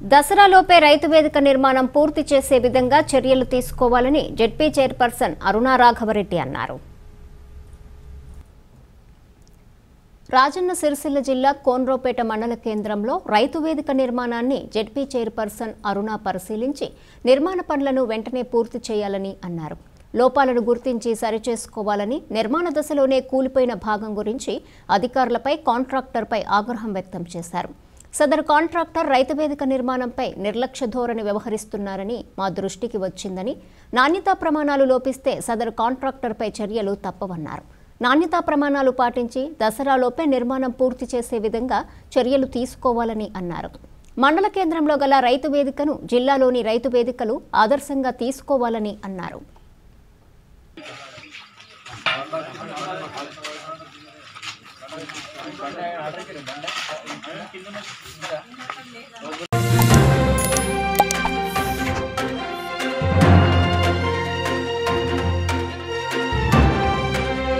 దసరాలోపే రైతు వేదిక నిర్మాణం పూర్తి చేసే విధంగా చర్యలు తీసుకోవాలని జెడ్పీ చైర్పర్సన్ అరుణా రాఘవరెడ్డి అన్నారు. రాజన్న సిరిసిల్ల జిల్లా కోన్రోపేట మండల కేంద్రంలో రైతు వేదిక నిర్మాణాన్ని జెడ్పీ చైర్పర్సన్ అరుణ పరిశీలించి నిర్మాణ పనులను వెంటనే పూర్తి చేయాలని అన్నారు. లోపాలను గుర్తించి సరిచేసుకోవాలని నిర్మాణ దశలోనే కూలిపోయిన భాగం గురించి అధికారులపై కాంట్రాక్టర్పై ఆగ్రహం వ్యక్తం చేశారు. సదరు కాంట్రాక్టర్ రైతు వేదిక నిర్మాణంపై నిర్లక్ష్య ధోరణి వ్యవహరిస్తున్నారని మా దృష్టికి వచ్చిందని నాణ్యతా ప్రమాణాలు లోపిస్తే సదరు కాంట్రాక్టర్పై చర్యలు తప్పవన్నారు. నాణ్యతా ప్రమాణాలు పాటించి దసరాలోపే నిర్మాణం పూర్తి చేసే విధంగా చర్యలు తీసుకోవాలని అన్నారు. మండల కేంద్రంలో గల రైతు వేదికను జిల్లాలోని రైతు వేదికలు ఆదర్శంగా తీసుకోవాలని అన్నారు. బండ ఆర్డర్ కింద బండ కింద